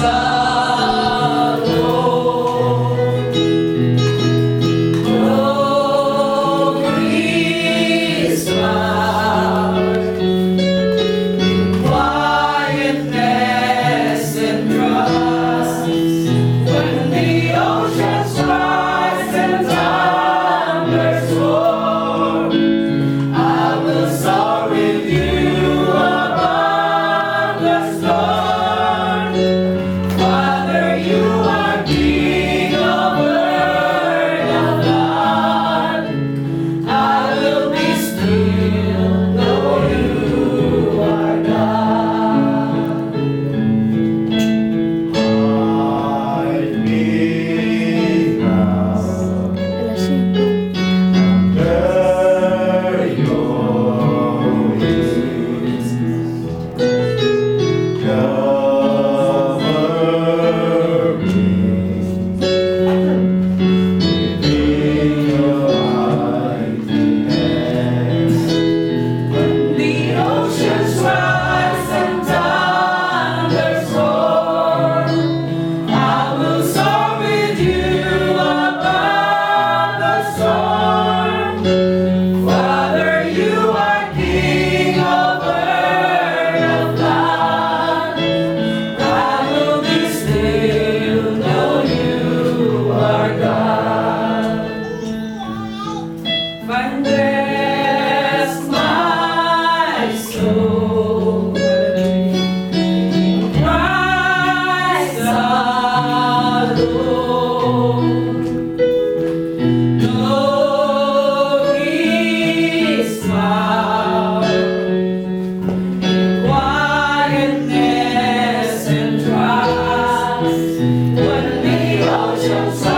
사 Deus.